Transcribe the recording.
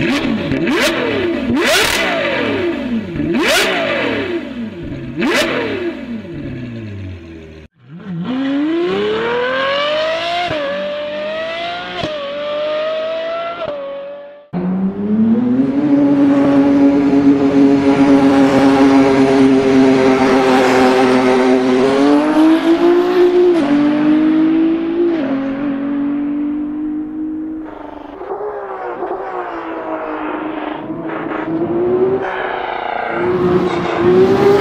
Yeah. Música